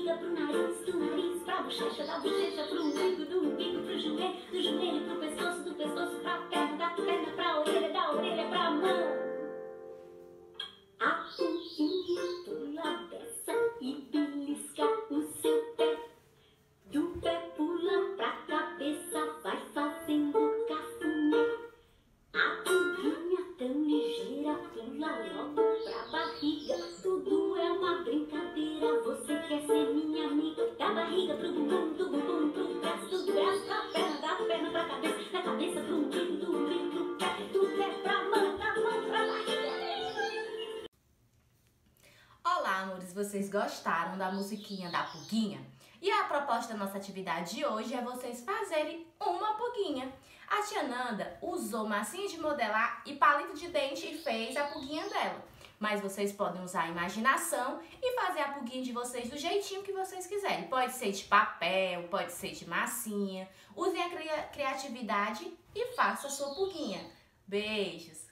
barriga pro nariz, do nariz pra bochecha, da bochecha pro umbigo, do umbigo pro joelho, do joelho. Amores, vocês gostaram da musiquinha da Puguinha? E a proposta da nossa atividade de hoje é vocês fazerem uma puguinha. A tia Nanda usou massinha de modelar e palito de dente e fez a puguinha dela. Mas vocês podem usar a imaginação e fazer a puguinha de vocês do jeitinho que vocês quiserem. Pode ser de papel, pode ser de massinha. Usem a cria- criatividade e faça a sua puguinha. Beijos!